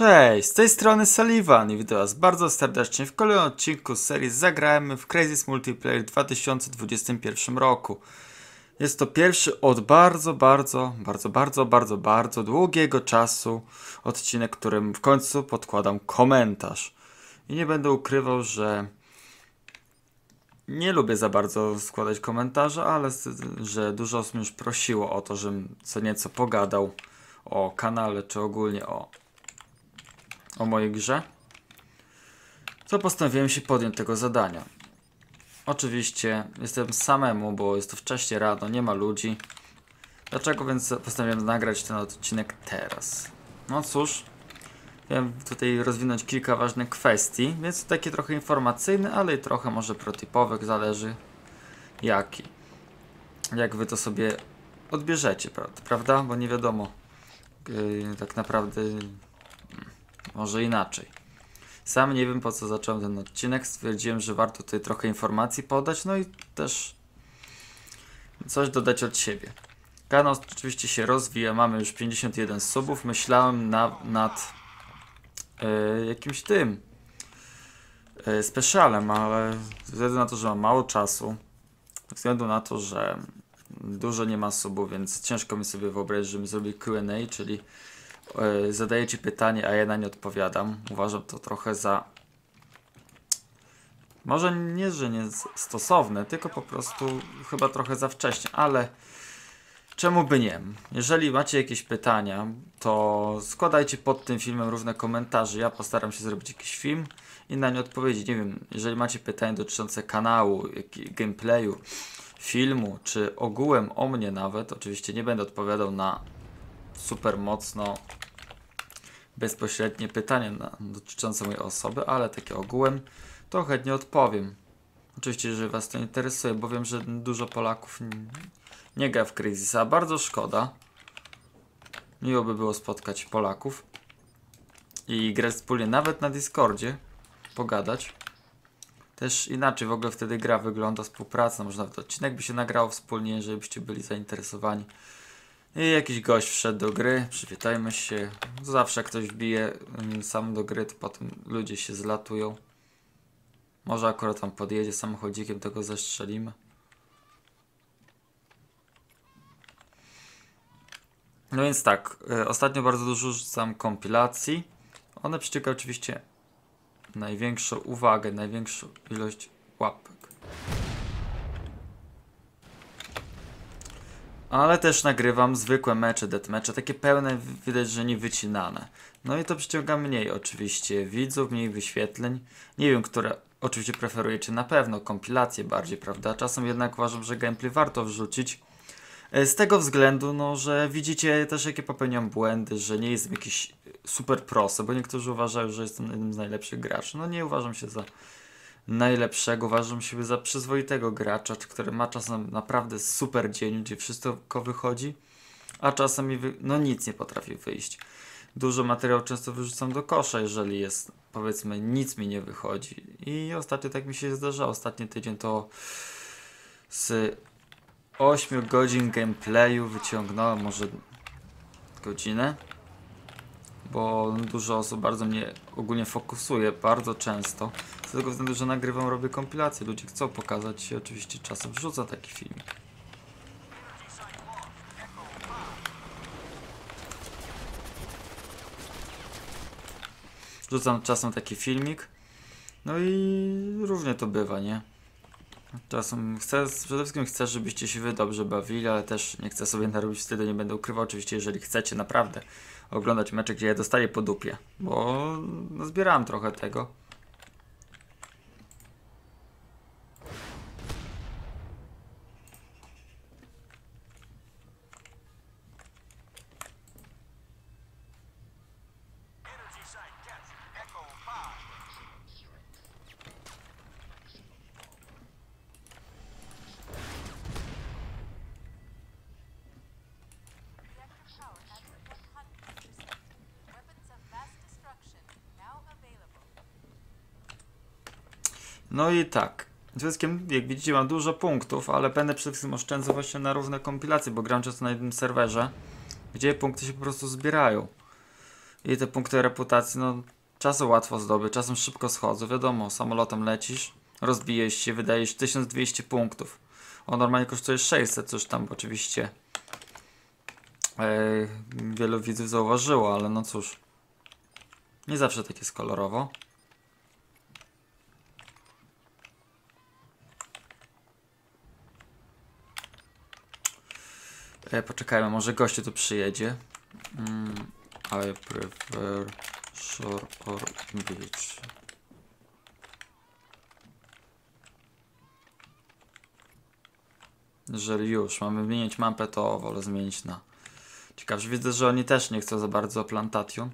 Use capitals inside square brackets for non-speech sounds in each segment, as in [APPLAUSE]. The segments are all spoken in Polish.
Cześć, z tej strony Sullivan i witam was bardzo serdecznie w kolejnym odcinku serii Zagrajmy w Crazy Multiplayer 2021 roku. Jest to pierwszy od bardzo, bardzo, bardzo, bardzo, bardzo, bardzo długiego czasu odcinek, którym w końcu podkładam komentarz. I nie będę ukrywał, że nie lubię za bardzo składać komentarze, ale że dużo osób już prosiło o to, żebym co nieco pogadał o kanale, czy ogólnie o o mojej grze, to postanowiłem się podjąć tego zadania. Oczywiście jestem samemu, bo jest to wcześnie rano, nie ma ludzi. Dlaczego więc postanowiłem nagrać ten odcinek teraz? No cóż, chciałem tutaj rozwinąć kilka ważnych kwestii, więc taki trochę informacyjny, ale i trochę może protypowych, zależy jaki. Jak wy to sobie odbierzecie, prawda? Bo nie wiadomo yy, tak naprawdę może inaczej. Sam nie wiem po co zacząłem ten odcinek. Stwierdziłem, że warto tutaj trochę informacji podać, no i też coś dodać od siebie. Kanał oczywiście się rozwija, mamy już 51 subów. Myślałem na, nad e, jakimś tym yy, specialem, ale ze względu na to, że mam mało czasu, ze względu na to, że dużo nie ma subów, więc ciężko mi sobie wyobrazić, żebym zrobił Q&A, czyli zadaję ci pytanie, a ja na nie odpowiadam. Uważam to trochę za. Może nie, że nie stosowne, tylko po prostu chyba trochę za wcześnie, ale czemu by nie? Jeżeli macie jakieś pytania, to składajcie pod tym filmem różne komentarze. Ja postaram się zrobić jakiś film i na nie odpowiedzieć. Nie wiem, jeżeli macie pytania dotyczące kanału, gameplayu, filmu, czy ogółem o mnie nawet, oczywiście nie będę odpowiadał na super mocno bezpośrednie pytanie na, dotyczące mojej osoby, ale takie ogółem, to chętnie odpowiem. Oczywiście, jeżeli Was to interesuje, bo wiem, że dużo Polaków nie, gra w Crazysa, bardzo szkoda. Miło by było spotkać Polaków i grać wspólnie nawet na Discordzie, pogadać. Też inaczej w ogóle wtedy gra wygląda, współpraca, może nawet odcinek by się nagrało wspólnie, jeżeli byście byli zainteresowani. I jakiś gość wszedł do gry, przywitajmy się. Zawsze ktoś wbije mm, sam do gry, to potem ludzie się zlatują. Może akurat tam podjedzie samochodzikiem, tego zestrzelimy. No więc tak, y, ostatnio bardzo dużo rzucam kompilacji. One przyciągają oczywiście największą uwagę, największą ilość łapek. Ale też nagrywam zwykłe mecze, deathmecze, takie pełne, widać, że nie wycinane. No i to przyciąga mniej oczywiście widzów, mniej wyświetleń. Nie wiem, które oczywiście preferujecie, na pewno kompilacje bardziej, prawda? Czasem jednak uważam, że gameplay warto wrzucić. E, z tego względu, no, że widzicie też jakie popełniam błędy, że nie jestem jakiś super prosty, bo niektórzy uważają, że jestem jednym z najlepszych graczy. No nie uważam się za najlepszego. Uważam siebie za przyzwoitego gracza, który ma czasem naprawdę super dzień, gdzie wszystko wychodzi, a czasem mi no nic nie potrafi wyjść. Dużo materiału często wyrzucam do kosza, jeżeli jest, powiedzmy, nic mi nie wychodzi. I ostatnio tak mi się zdarzało. Ostatni tydzień to z 8 godzin gameplayu wyciągnąłem może godzinę bo dużo osób bardzo mnie ogólnie fokusuje, bardzo często. Z tego względu, że nagrywam, robię kompilacje. Ludzie chcą pokazać się, oczywiście czasem wrzucę taki film. Rzucam czasem taki filmik. No i różnie to bywa, nie? Czasem chcę, przede wszystkim chcę, żebyście się wy dobrze bawili, ale też nie chcę sobie narobić wtedy, nie będę ukrywał. Oczywiście, jeżeli chcecie naprawdę oglądać mecze, gdzie ja dostaję po dupie, bo no, zbierałem trochę tego. No i tak. Z wszystkim, jak widzicie, mam dużo punktów, ale będę przede wszystkim oszczędzał właśnie na równe kompilacje, bo gram często na jednym serwerze, gdzie punkty się po prostu zbierają. I te punkty reputacji, no czasem łatwo zdobyć, czasem szybko schodzą. Wiadomo, samolotem lecisz, rozbijesz się, wydajesz 1200 punktów. On normalnie kosztuje 600, coś tam oczywiście e, wielu widzów zauważyło, ale no cóż. Nie zawsze tak jest kolorowo. Poczekajmy, może gościu tu przyjedzie. Mm, I prefer shore or beach. Jeżeli już mamy zmienić mapę, to wolę zmienić na. Ciekawe, że widzę, że oni też nie chcą za bardzo plantatium.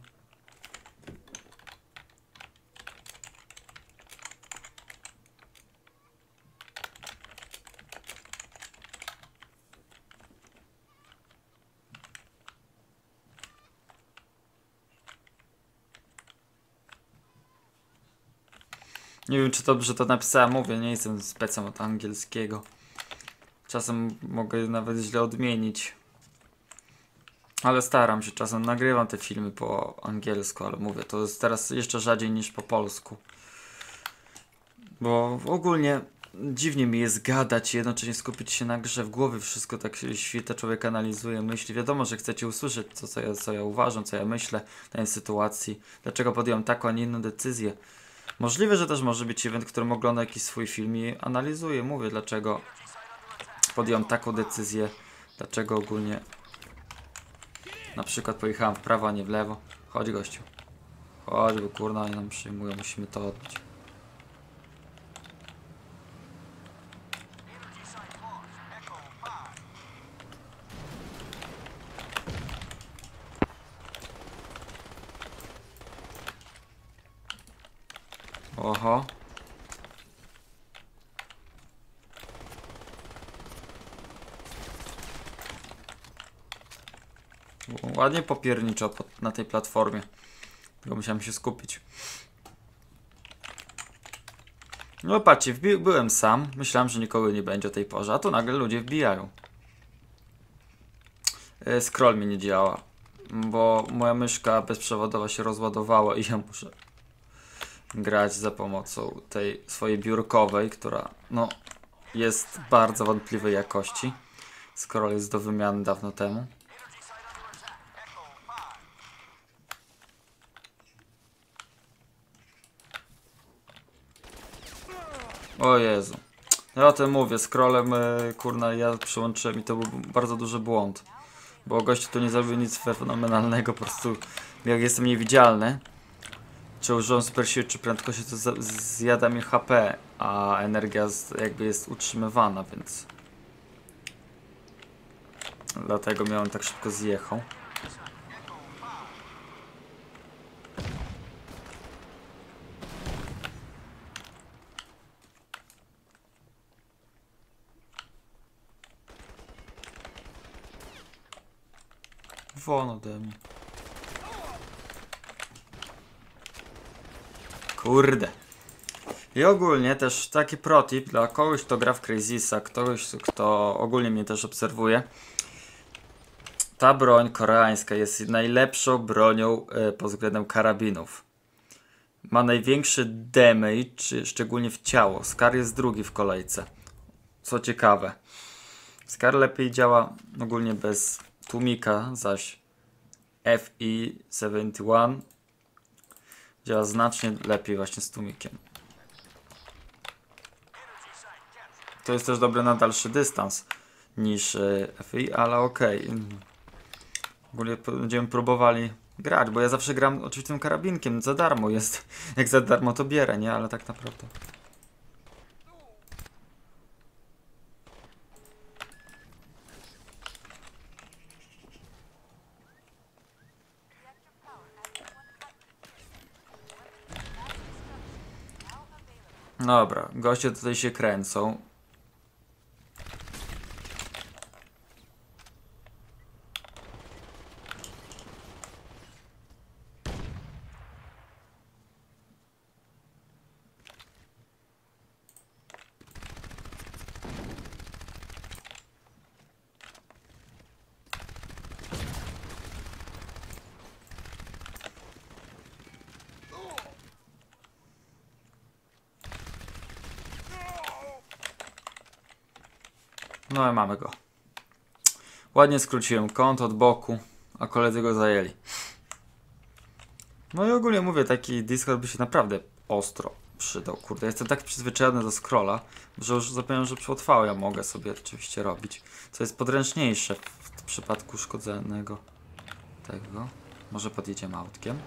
Nie wiem, czy dobrze to napisałem, mówię, nie jestem specem od angielskiego. Czasem mogę nawet źle odmienić. Ale staram się, czasem nagrywam te filmy po angielsku, ale mówię, to jest teraz jeszcze rzadziej niż po polsku. Bo ogólnie dziwnie mi jest gadać i jednocześnie skupić się na grze w głowie, wszystko tak świta, człowiek analizuje myśli. Wiadomo, że chcecie usłyszeć to, co ja, co ja uważam, co ja myślę w tej sytuacji, dlaczego podjąłem taką, a nie inną decyzję. Możliwe, że też może być event, którym ogląda jakiś swój film i analizuje, mówię, dlaczego podjąłem taką decyzję, dlaczego ogólnie na przykład pojechałem w prawo, a nie w lewo. Chodź gościu. Chodź, bo kurna oni nam przyjmują, musimy to odbić. Oho. Ładnie popierniczo pod, na tej platformie. Tylko musiałem się skupić. No patrzcie, byłem sam. Myślałem, że nikogo nie będzie o tej porze, a tu nagle ludzie wbijają. E, Scroll mi nie działa, bo moja myszka bezprzewodowa się rozładowała i ja muszę grać za pomocą tej swojej biurkowej, która no jest bardzo wątpliwej jakości. Scroll jest do wymiany dawno temu. O Jezu. Ja o tym mówię, scrollem, e, kurna, ja przyłączyłem i to był bardzo duży błąd. Bo gościu tu nie zrobił nic fenomenalnego, po prostu jak jestem niewidzialny, czy użyłem super siły, czy prędkości, to za- zjada mi HP, a energia z, jakby jest utrzymywana, więc... Dlatego miałem tak szybko zjechał. Ode mnie. Kurde. I ogólnie też taki protip dla kogoś, kto gra w Crazysa, ktoś, kto ogólnie mnie też obserwuje. Ta broń koreańska jest najlepszą bronią e, pod względem karabinów. Ma największy damage, szczególnie w ciało. Scar jest drugi w kolejce. Co ciekawe. Scar lepiej działa ogólnie bez tłumika, zaś FI71 działa znacznie lepiej właśnie z tłumikiem. To jest też dobre na dalszy dystans niż e, FI, ale okej. Ogólnie po- będziemy próbowali grać, bo ja zawsze gram oczywiście tym karabinkiem, za darmo jest. [LAUGHS] Jak za darmo to bierę, nie? Ale tak naprawdę. Dobra, goście tutaj się kręcą. Mamy go. Ładnie skróciłem kąt od boku, a koledzy go zajęli. No i ogólnie mówię, taki Discord by się naprawdę ostro przydał. Kurde, jestem tak przyzwyczajony do scrolla, że już zapomniałem, że przełotwało ja mogę sobie oczywiście robić. Co jest podręczniejsze w przypadku szkodzonego tego. Może podjedziemy autkiem.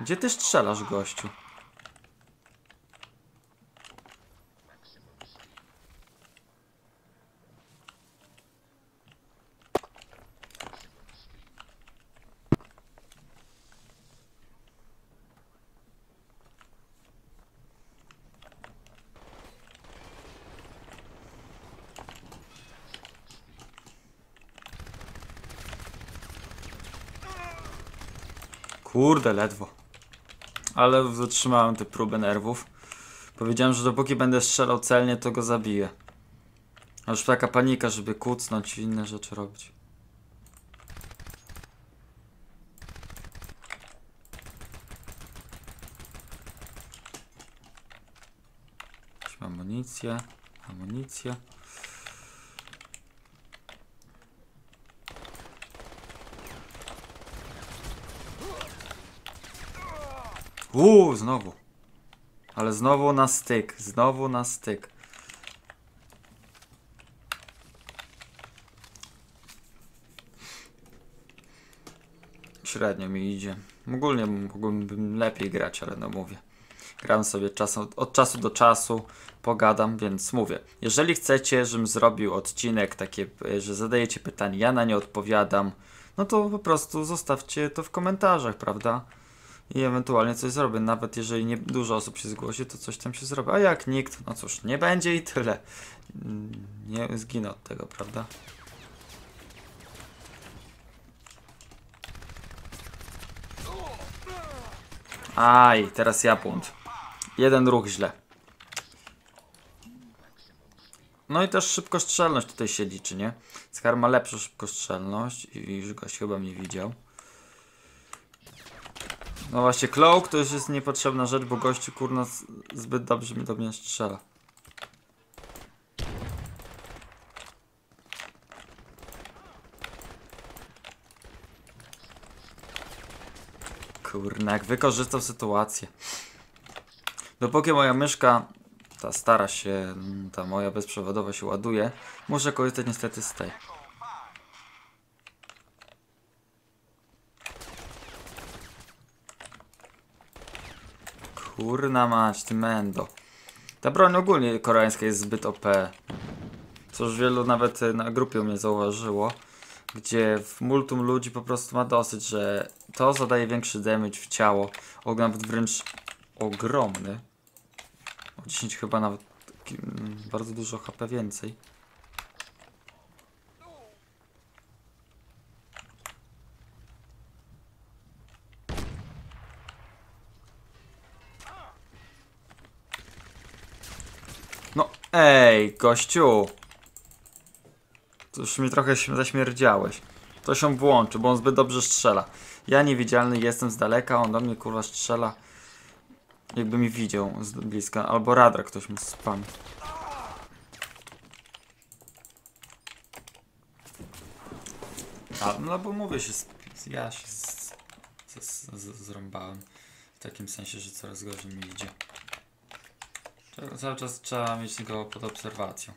Gdzie ty strzelasz, gościu? Kurde, ledwo. Ale zatrzymałem te próby nerwów. Powiedziałem, że dopóki będę strzelał celnie, to go zabiję. A już taka panika, żeby kucnąć i inne rzeczy robić. Weźmy amunicję, Uuu, znowu. Ale znowu na styk, znowu na styk. Średnio mi idzie. Ogólnie mógłbym lepiej grać, ale no mówię. Gram sobie czasem, od czasu do czasu, pogadam, więc mówię. Jeżeli chcecie, żebym zrobił odcinek takie, że zadajecie pytania, ja na nie odpowiadam, no to po prostu zostawcie to w komentarzach, prawda? I ewentualnie coś zrobię. Nawet jeżeli nie dużo osób się zgłosi, to coś tam się zrobi. A jak nikt, no cóż, nie będzie i tyle. Mm, Nie zginę od tego, prawda? Aj, teraz ja błąd. Jeden ruch źle. No i też szybkostrzelność tutaj się liczy, nie? Skar ma lepszą szybkostrzelność i już gość chyba mnie widział. No właśnie, cloak to już jest niepotrzebna rzecz, bo gościu kurna zbyt dobrze mi do mnie strzela. Kurna, jak wykorzystał sytuację. Dopóki moja myszka, ta stara się, ta moja bezprzewodowa się ładuje, muszę korzystać niestety z tej. Kurna mać, ty mendo. Ta broń ogólnie koreańska jest zbyt OP. Co już wielu nawet e, na grupie mnie zauważyło. Gdzie w multum ludzi po prostu ma dosyć, że to zadaje większy damage w ciało. O, nawet wręcz ogromny. O 10 chyba nawet mm, bardzo dużo HP więcej. No, ej, gościu. Już mi trochę zaśmierdziałeś. To się włączy, bo on zbyt dobrze strzela. Ja niewidzialny jestem z daleka, on do mnie kurwa strzela. Jakby mi widział z bliska. Albo radar ktoś mu spam. A, no bo mówię się, ja się z, z, z, zrąbałem. W takim sensie, że coraz gorzej mi idzie. Ca- Cały czas trzeba mieć go pod obserwacją.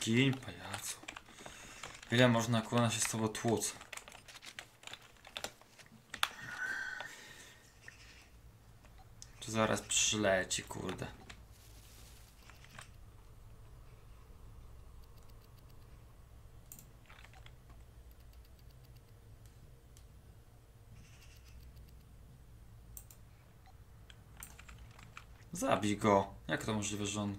Gin, pajacu. Ile można kurna się z tobą tłuc? To zaraz przyleci, kurde. Zabij go. Jak to możliwe, że on...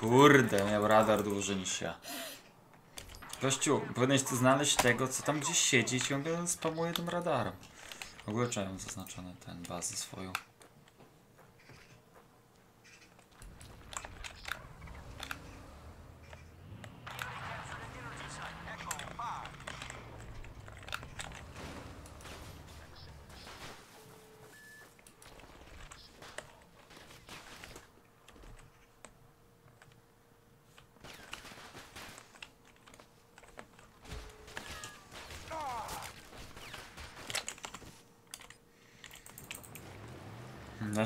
Kurde, miał radar dłużej niż ja. Gościu, powinieneś tu znaleźć tego, co tam gdzieś siedzi i ciągle spamuje tym radarem. W ogóle czemu mam zaznaczone ten bazę swoją?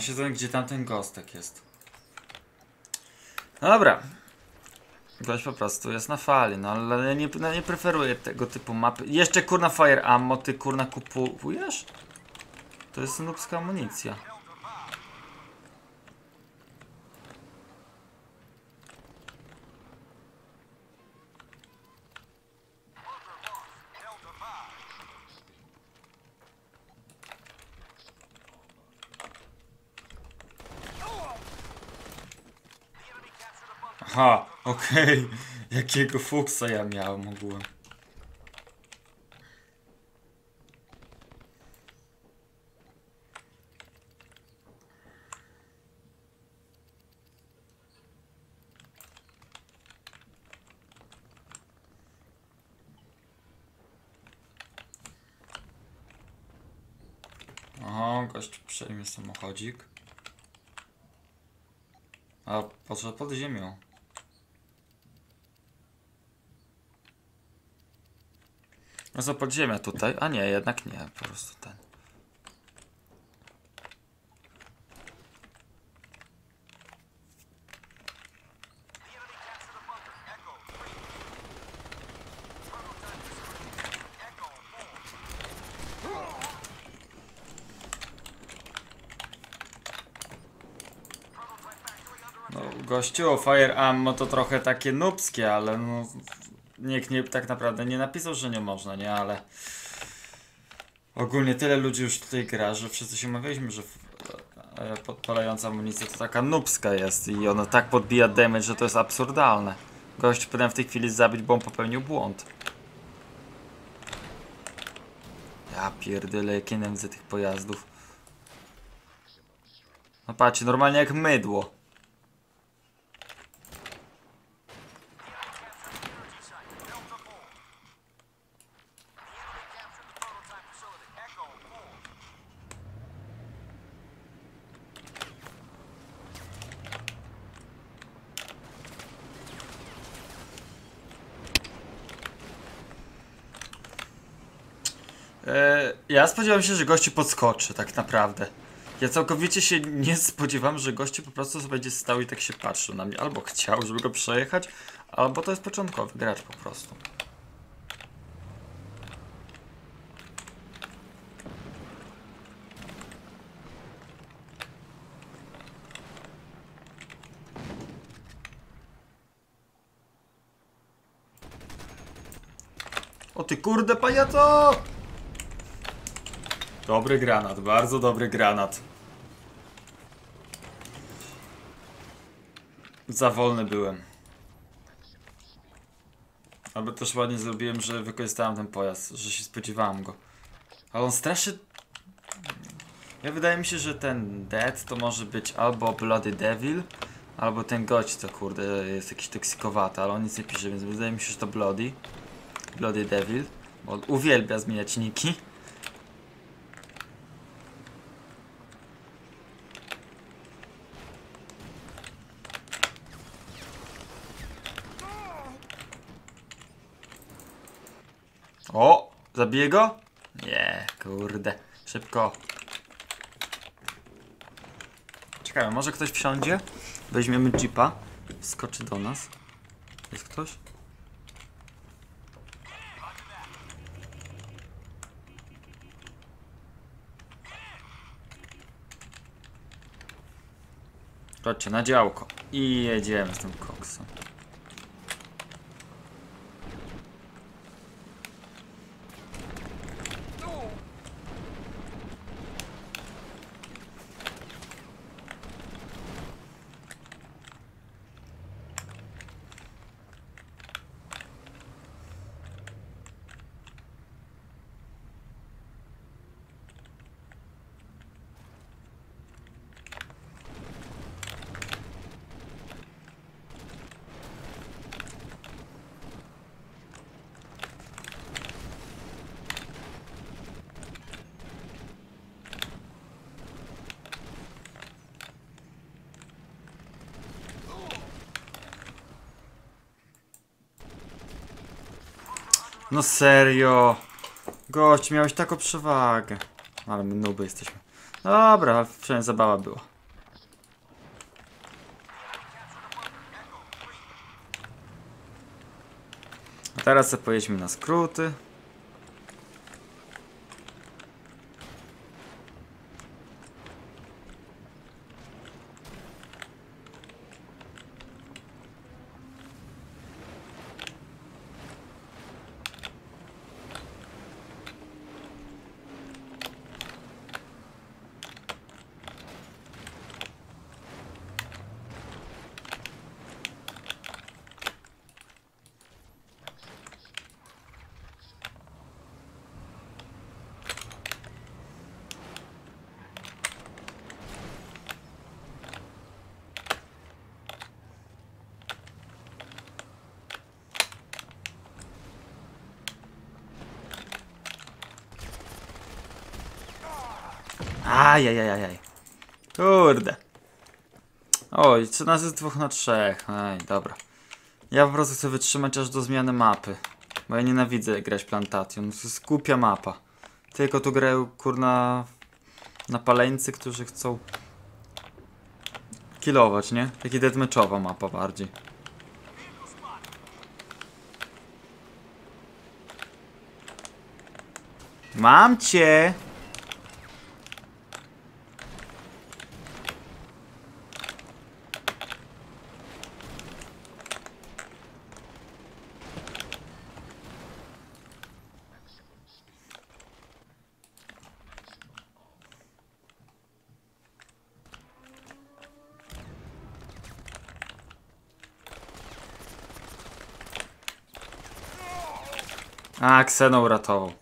Ja się zastanawiam, gdzie tamten gostek jest. No dobra. Gość po prostu jest na fali, no ale ja nie, no nie preferuję tego typu mapy. Jeszcze kurna Fire Ammo, ty kurna kupujesz? To jest nubska amunicja. Aha, okej. [LAUGHS] Jakiego fuksa ja miałem ogółem. Aha, gość przejmie samochodzik. A poszedł pod ziemią. No co podziemia tutaj? A nie, jednak nie, po prostu ten. No, gościu, Fire Ammo to trochę takie nubskie, ale no... Nikt nie, tak naprawdę nie napisał, że nie można, nie? Ale... Ogólnie tyle ludzi już tutaj gra, że wszyscy się mawialiśmy, że e, podpalająca amunicja to taka nubska jest i ona tak podbija damage, że to jest absurdalne. Gość powinien w tej chwili zabić, bo on popełnił błąd. Ja pierdolę, jakie nędzę tych pojazdów. No patrzcie, normalnie jak mydło. E, ja spodziewałem się, że gościu podskoczy, tak naprawdę. Ja całkowicie się [LAUGHS] nie spodziewam, że gościu po prostu sobie będzie stał i tak się patrzył na mnie. Albo chciał, żeby go przejechać, albo to jest początkowy gracz po prostu. O ty kurde pajaco! Dobry granat, bardzo dobry granat. Za wolny byłem. Albo też ładnie zrobiłem, że wykorzystałem ten pojazd, że się spodziewałem go. Ale on straszy... Ja wydaje mi się, że ten Dead to może być albo Bloody Devil, albo ten gość, co kurde jest jakiś toksykowaty, ale on nic nie pisze, więc wydaje mi się, że to Bloody. Bloody Devil, bo on uwielbia zmieniać niki. O! Zabiję go? Nie, kurde. Szybko. Czekajmy, może ktoś wsiądzie? Weźmiemy jeepa. Skoczy do nas. Jest ktoś? Chodźcie, na działko. I jedziemy z tym koksem. No serio. Gość, miałeś taką przewagę. Ale my nuby jesteśmy. Dobra, przynajmniej zabawa była. A teraz sobie pojedźmy na skróty. Ajajajajaj. Kurde. Oj, 13 z 2 na 3. Ej, dobra. Ja po prostu chcę wytrzymać aż do zmiany mapy. Bo ja nienawidzę grać Plantation. To jest głupia mapa. Tylko tu grają kurna napaleńcy, którzy chcą killować, nie? Taki deathmatchowa mapa bardziej. Mam cię! A, Kseno uratował.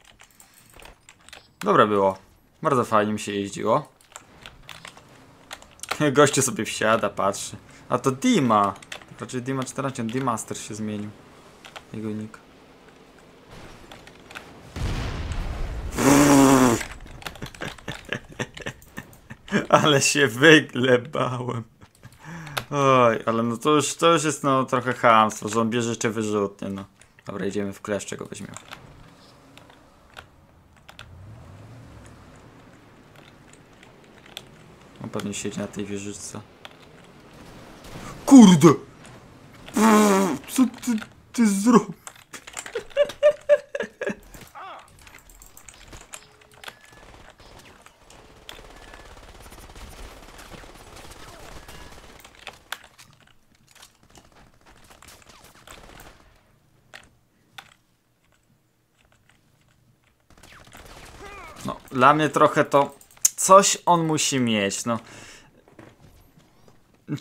Dobre było. Bardzo fajnie mi się jeździło. [LAUGHS] Gościu sobie wsiada, patrzy. A to Dima. Raczej Dima 14, D-Master się zmienił. Jego nick. [LAUGHS] Ale się wyglebałem. Oj, ale no to już, to już jest no trochę chamstwo, że on bierze jeszcze wyrzutnie, no. Dobra, idziemy w kleszcze go weźmiemy. On pewnie siedzi na tej wieżyczce. Kurde! Co ty, ty zrobił? Dla mnie trochę to coś on musi mieć, no.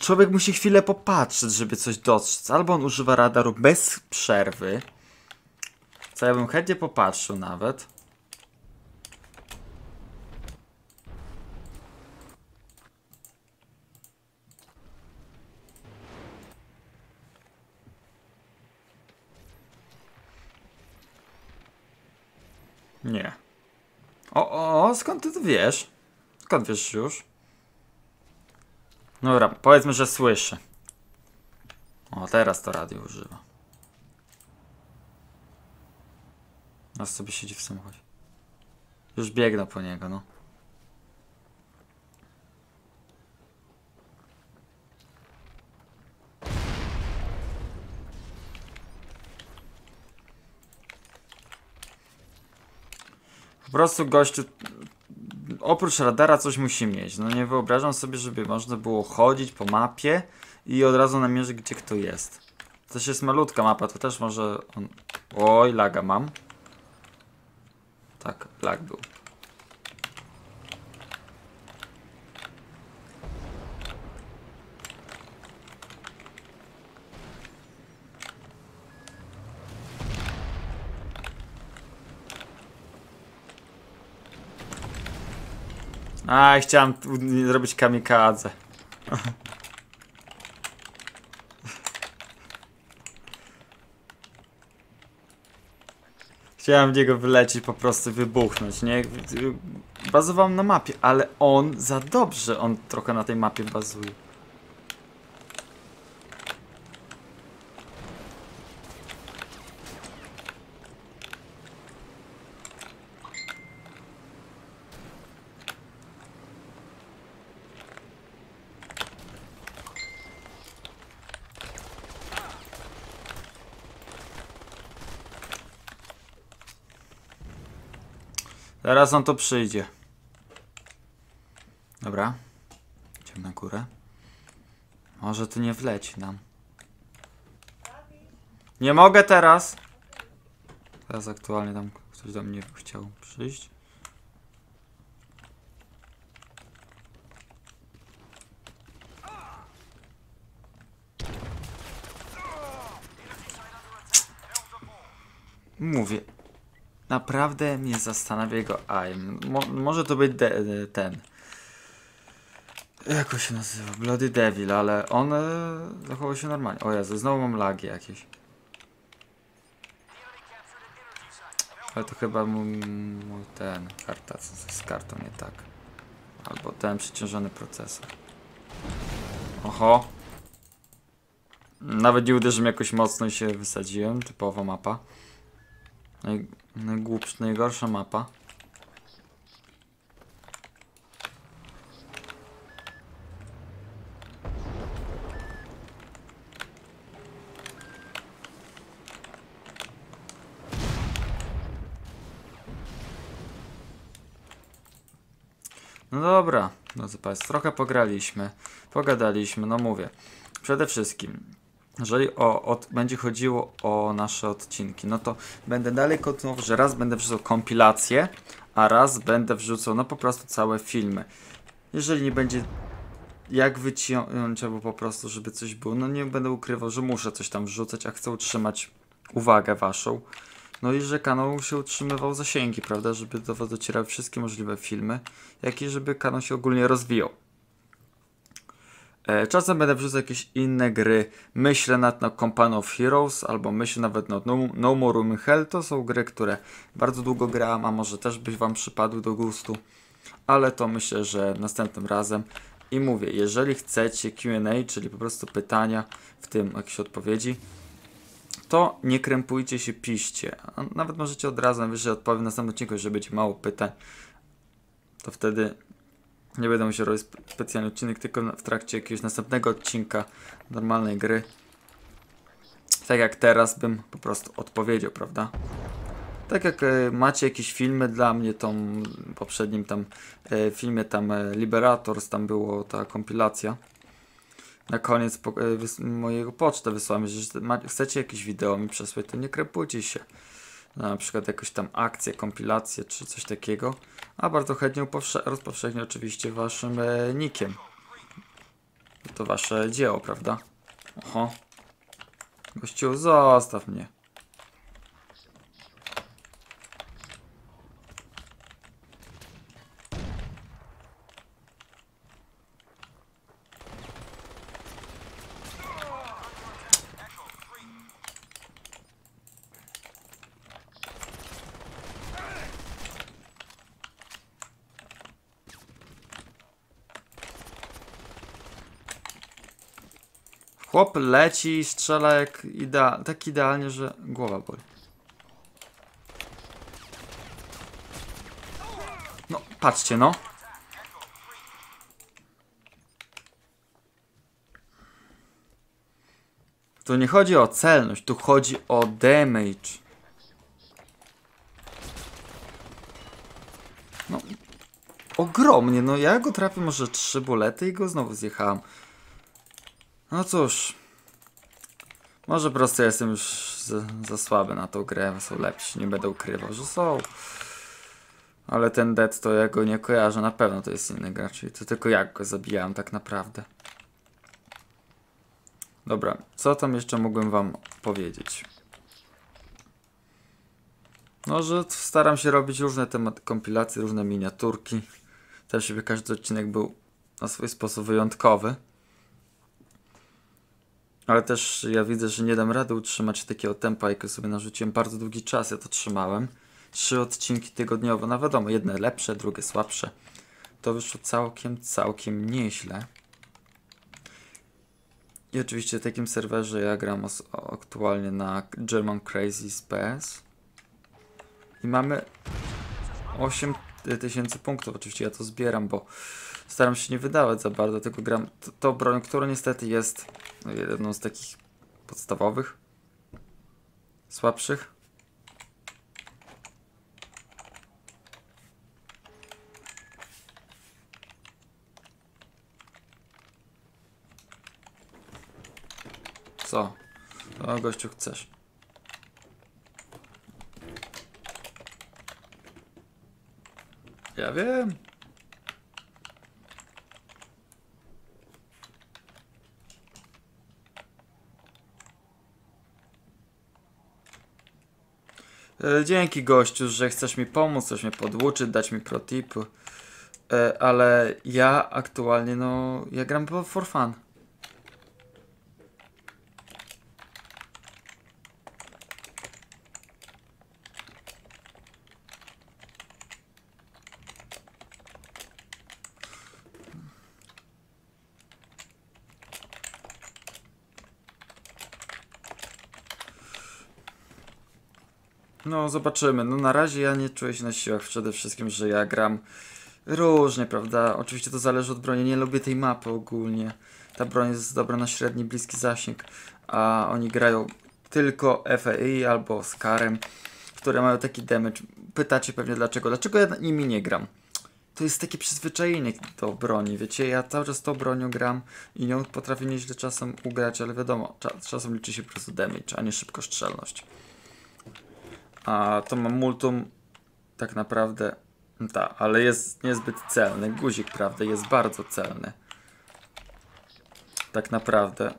Człowiek musi chwilę popatrzeć, żeby coś dostrzec. Albo on używa radaru bez przerwy. Co ja bym chętnie popatrzył nawet. Nie. O, o, o, skąd ty to wiesz? Skąd wiesz już? Dobra, powiedzmy, że słyszę. O, teraz to radio używa. Nas sobie siedzi w samochodzie. Już biegnę po niego, no. Po prostu gościu oprócz radara coś musi mieć. No nie wyobrażam sobie, żeby można było chodzić po mapie i od razu namierzyć, gdzie kto jest. Też jest malutka mapa, to też może on... Oj, laga mam. Tak, lag był. A, chciałem zrobić kamikadze. Chciałem w niego wylecieć, po prostu wybuchnąć, nie? Bazowałem na mapie, ale on za dobrze, on trochę na tej mapie bazuje. Zaraz on to przyjdzie. Dobra. Idziemy na górę. Może tu nie wleci nam. Nie mogę teraz! Teraz aktualnie tam ktoś do mnie chciał przyjść. Mówię. Naprawdę mnie zastanawia jego aim. Mo może to być de- ten. Jak się nazywa? Bloody Devil, ale on e, zachował się normalnie. O Jezu, znowu mam lagi jakieś. Ale to chyba mój, ten karta z kartą nie tak. Albo ten przeciążony procesor. Oho. Nawet nie uderzyłem jakoś mocno i się wysadziłem. Typowa mapa. Naj, najgłupsza, najgorsza mapa. No dobra, drodzy Państwo, trochę pograliśmy, pogadaliśmy, no mówię. Przede wszystkim, jeżeli o, od, będzie chodziło o nasze odcinki, no to będę dalej kontynuował, że raz będę wrzucał kompilacje, a raz będę wrzucał no po prostu całe filmy. Jeżeli nie będzie jak wyciągnąć, albo po prostu, żeby coś było, no nie będę ukrywał, że muszę coś tam wrzucać, a chcę utrzymać uwagę waszą. No i że kanał się utrzymywał zasięgi, prawda, żeby do was docierały wszystkie możliwe filmy, jak i żeby kanał się ogólnie rozwijał. E, Czasem będę wrzucał jakieś inne gry. Myślę nad no, Company of Heroes, albo myślę nawet nad No, no More Room Hell. To są gry, które bardzo długo grałem, a może też byś wam przypadły do gustu. Ale to myślę, że następnym razem. I mówię, jeżeli chcecie Q&A, czyli po prostu pytania, w tym jakieś odpowiedzi, to nie krępujcie się, piszcie. A nawet możecie od razu najwyżej odpowiem na następnym odcinku, jeżeli będzie mało pytań, to wtedy nie będę musiał robić spe- specjalny odcinek, tylko w trakcie jakiegoś następnego odcinka normalnej gry. Tak jak teraz bym po prostu odpowiedział, prawda? Tak jak e, macie jakieś filmy dla mnie, tą poprzednim tam e, filmie tam e, Liberators, tam było ta kompilacja. Na koniec po, e, mojego pocztę wysłałem, że chcecie jakieś wideo mi przesłać, to nie krępujcie się. Na przykład jakąś tam akcję, kompilację czy coś takiego. A bardzo chętnie rozpowszechnię oczywiście waszym e, nikiem. To wasze dzieło, prawda? Oho. Gościu, zostaw mnie. Chłop leci strzela jak idea- tak idealnie, że głowa boli. No, patrzcie no. Tu nie chodzi o celność, tu chodzi o damage. No, ogromnie, no ja go trafię może trzy bulety i go znowu zjechałem. No cóż. Może po prostu jestem już za, za słaby na tą grę, są lepsi, nie będę ukrywał, że są. Ale ten Dead to ja go nie kojarzę, na pewno to jest inny gracz, i to tylko jak go zabijałem tak naprawdę. Dobra, co tam jeszcze mógłbym wam powiedzieć? No, że staram się robić różne tematy kompilacje, różne miniaturki. Też żeby każdy odcinek był na swój sposób wyjątkowy. Ale też ja widzę, że nie dam rady utrzymać takiego tempa, jakie sobie narzuciłem bardzo długi czas. Ja to trzymałem. Trzy odcinki tygodniowo. No wiadomo, jedne lepsze, drugie słabsze. To wyszło całkiem, całkiem nieźle. I oczywiście w takim serwerze ja gram aktualnie na German Crazy PS. I mamy 8000 punktów. Oczywiście ja to zbieram, bo staram się nie wydawać za bardzo, tylko gram tą broń, która niestety jest no, jedną z takich podstawowych, słabszych. Co? O, gościu, chcesz. Ja wiem. Dzięki gościu, że chcesz mi pomóc, chcesz mnie poduczyć, dać mi protipy. E, ale ja aktualnie, no, ja gram for fun. Zobaczymy. No, na razie ja nie czuję się na siłach. Przede wszystkim, że ja gram różnie, prawda? Oczywiście to zależy od broni. Nie lubię tej mapy ogólnie. Ta broń jest dobra na średni, bliski zasięg, a oni grają tylko FAI albo Skarem, które mają taki damage. Pytacie pewnie dlaczego. Dlaczego ja nimi nie gram? To jest takie przyzwyczajenie do broni, wiecie? Ja cały czas tą bronią gram i nią potrafię nieźle czasem ugrać, ale wiadomo, cza- czasem liczy się po prostu damage, a nie szybkostrzelność. A to ma multum tak naprawdę. Tak, ale jest niezbyt celny. Guzik, prawda, jest bardzo celny. Tak naprawdę.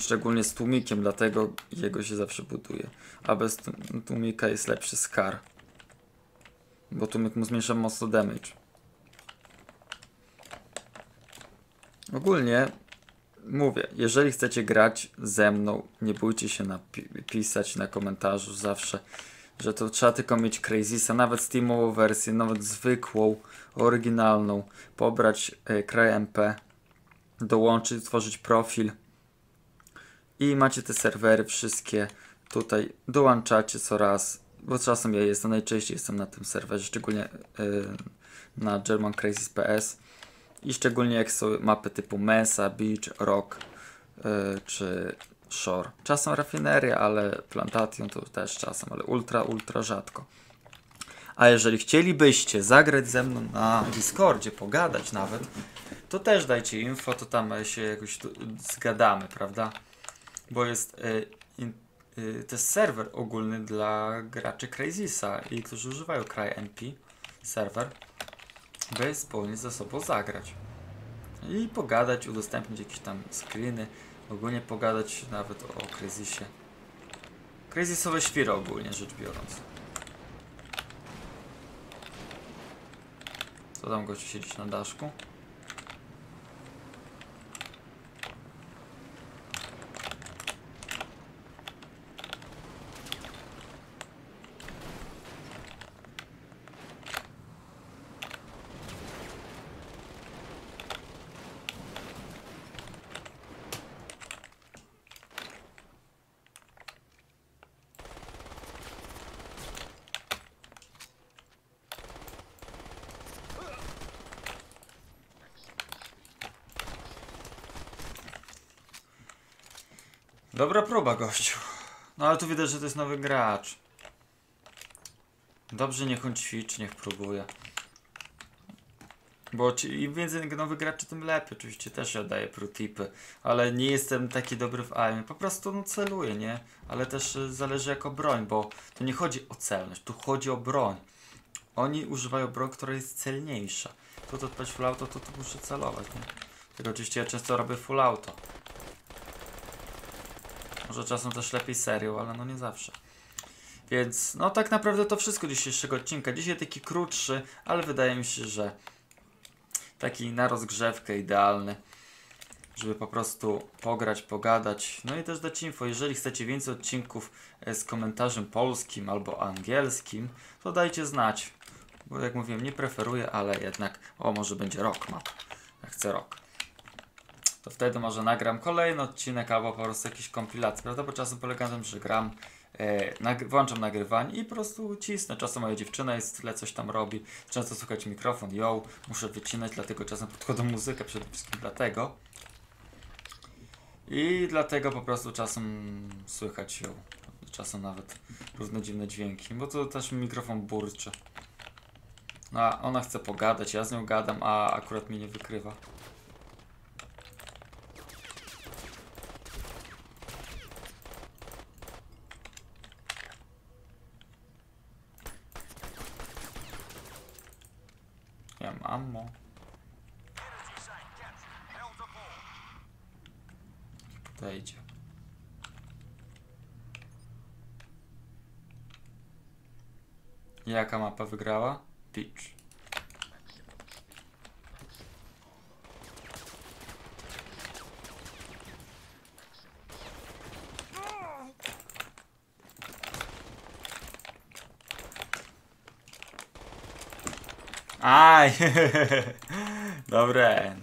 Szczególnie z tłumikiem, dlatego jego się zawsze buduje. A bez tłum- tłumika jest lepszy skar. Bo tłumik mu zmniejsza mocno damage. Ogólnie mówię, jeżeli chcecie grać ze mną, nie bójcie się napisać na komentarzu zawsze, że to trzeba tylko mieć Crazysa, nawet Steamową wersję, nawet zwykłą, oryginalną, pobrać e, kraj MP, dołączyć, tworzyć profil i macie te serwery wszystkie tutaj, dołączacie co raz, bo czasem ja jestem, najczęściej jestem na tym serwerze, szczególnie e, na GermanCrazys.ps i szczególnie jak są mapy typu Mesa, Beach, Rock yy, czy Shore. Czasem rafineria, ale Plantation to też czasem, ale ultra, ultra rzadko. A jeżeli chcielibyście zagrać ze mną na Discordzie, pogadać nawet, to też dajcie info, to tam się jakoś zgadamy, prawda? Bo jest y, y, to jest serwer ogólny dla graczy Crazysa i którzy używają CryMP serwer by wspólnie ze sobą zagrać. I pogadać, udostępnić jakieś tam screeny, ogólnie pogadać nawet o kryzysie. Kryzysowe świry ogólnie rzecz biorąc. Co tam gościu siedzieć na daszku? Dobra próba, gościu. No ale tu widać, że to jest nowy gracz. Dobrze, niech on ćwiczy, niech próbuje. Bo im więcej nowych graczy, tym lepiej. Oczywiście też ja daję pro tipy, ale nie jestem taki dobry w aimie. Po prostu no, celuję, nie? Ale też y, zależy jako broń, bo tu nie chodzi o celność, tu chodzi o broń. Oni używają broń, która jest celniejsza. Tu to odpać full auto, to tu muszę celować, nie? Tylko oczywiście ja często robię full auto. Może czasem też lepiej serią, ale no nie zawsze. Więc no tak naprawdę to wszystko dzisiejszego odcinka. Dzisiaj taki krótszy, ale wydaje mi się, że taki na rozgrzewkę idealny, żeby po prostu pograć, pogadać, no i też dać info. Jeżeli chcecie więcej odcinków e, z komentarzem polskim albo angielskim, to dajcie znać. Bo jak mówiłem, nie preferuję, ale jednak, o może będzie rok map. Ja chcę rok to wtedy może nagram kolejny odcinek albo po prostu jakiś kompilacji, prawda? Bo czasem polega na tym, że gram, e, nag włączam nagrywanie i po prostu cisnę. Czasem moja dziewczyna jest tyle coś tam robi, często słychać mikrofon, ją muszę wycinać, dlatego czasem podkładam [LAUGHS] muzykę przede wszystkim dlatego. I dlatego po prostu czasem słychać ją, czasem nawet różne dziwne dźwięki, bo to też mikrofon burczy. No, a ona chce pogadać, ja z nią gadam, a akurat mnie nie wykrywa. Nie mam ammo. Podejdzie. Jaka mapa wygrała? Peach. Aj! [LAUGHS] Dobre.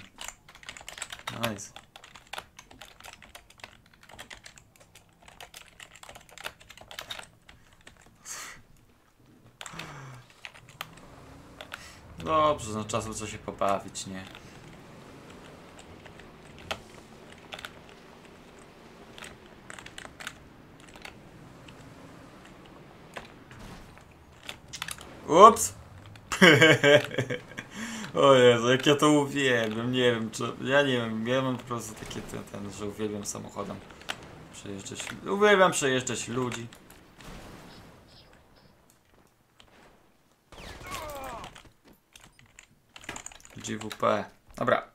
Dobrze, no czasu co się pobawić, nie? Ups! [LAUGHS] o Jezu, jak ja to uwielbiam, nie wiem, czy... Ja nie wiem, ja mam po prostu takie ten, ten że uwielbiam samochodem przejeżdżać... Uwielbiam przejeżdżać ludzi. GWP. Dobra,